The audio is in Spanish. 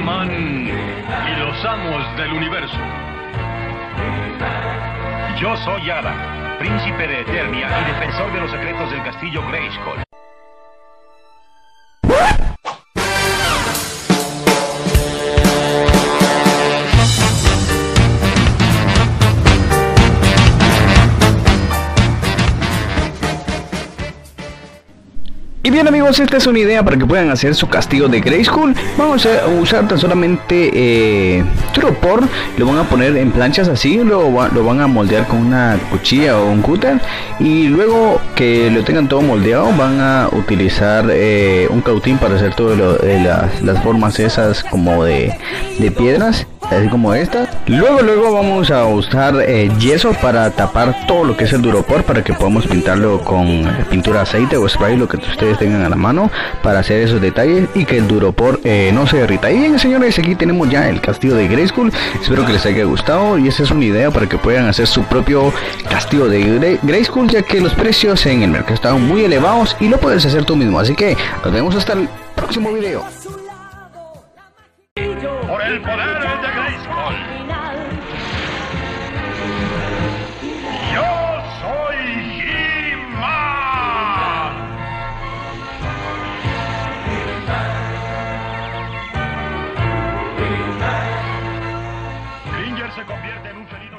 Y los amos del universo. Yo soy Adam, príncipe de Eternia y defensor de los secretos del castillo Grayskull. Bien amigos, esta es una idea para que puedan hacer su castillo de Grayskull. Vamos a usar tan solamente eh, lo van a poner en planchas así, luego lo van a moldear con una cuchilla o un cúter y luego que lo tengan todo moldeado van a utilizar eh, un cautín para hacer todas las, formas esas como de, de piedras así como esta. Luego, luego vamos a usar eh, yeso para tapar todo lo que es el duropor para que podamos pintarlo con eh, pintura aceite o spray, lo que ustedes tengan a la mano para hacer esos detalles y que el duropor eh, no se derrita. Y bien, señores, aquí tenemos ya el castillo de Grayskull. Espero que les haya gustado y esa es una idea para que puedan hacer su propio castillo de Grayskull, ya que los precios en el mercado están muy elevados y lo puedes hacer tú mismo. Así que nos vemos hasta el próximo video por el poder de Grayskull. Yo soy He-Man. Se convierte en un feliz.